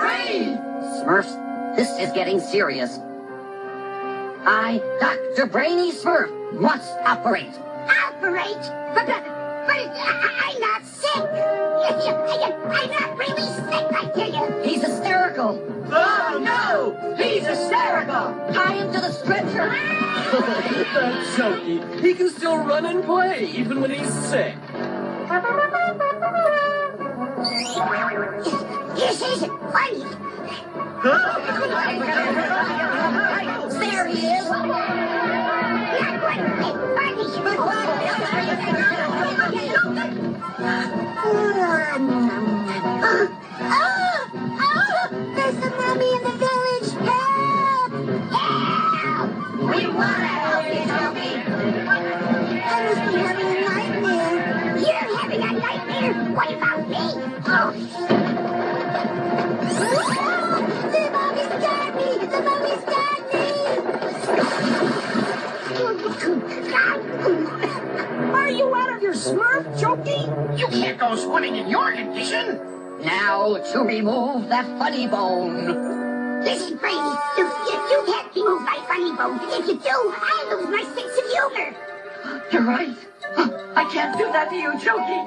brain! Smurfs, this is getting serious. I, Dr. Brainy Smurf, must operate. Operate? But, uh, but, but I, I'm not sick. I'm not really sick, I tell you. He's hysterical. Oh no! He's hysterical! Tie him to the stretcher. That's jokey. He can still run and play, even when he's sick. This isn't. There he is. Oh, oh, there's a mummy in the village. Help! Help! We want to help you, Toby! I must be having a nightmare. You're having a nightmare? What about me? Oh. Are you out of your smurf, Jokey? You can't go swimming in your condition! Now to remove that funny bone. Listen, Brainy, you, you, you can't remove my funny bone. If you do, I'll lose my sense of humor. You're right. I can't do that to you, Jokey.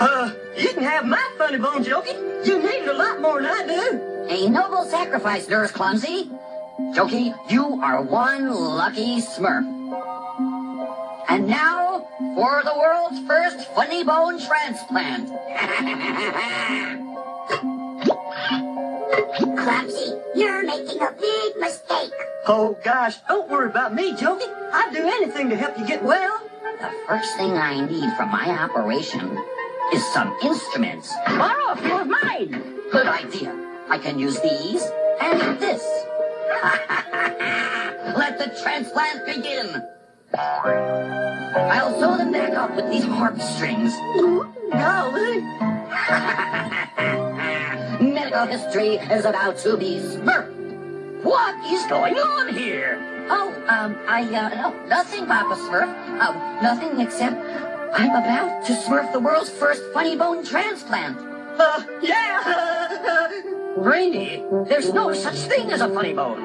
Uh, you can have my funny bone, Jokey. You need it a lot more than I do. A noble sacrifice, Nurse Clumsy. Jokey, you are one lucky Smurf. And now for the world's first funny bone transplant. Clumsy, you're making a big mistake. Oh, gosh, don't worry about me, Jokey. I'd do anything to help you get well. The first thing I need for my operation is some instruments. Borrow a few of mine. Good idea. I can use these and this. Let the transplant begin. I'll sew them back up with these harp strings. Golly. Medical history is about to be smurfed. What is going on here? Oh, um, I, uh, no, nothing, Papa Smurf. Uh, nothing except I'm about to smurf the world's first funny bone transplant. Uh, yeah. Brainy, there's no such thing as a funny bone.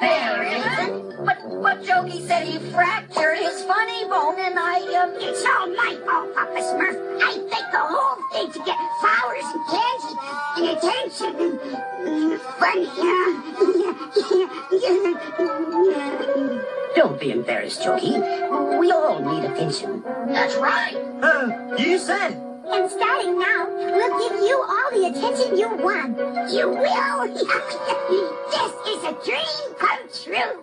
There isn't. But, but Jokey said he fractured his funny bone and I, um... It's all my fault, Papa Smurf. I faked the whole thing to get flowers and candy and attention. Mm, Funny, huh? Don't be embarrassed, Jokey. We all need attention. That's right. Uh, you said. And starting now, we'll give you all the attention you want. You will? this is a dream come true.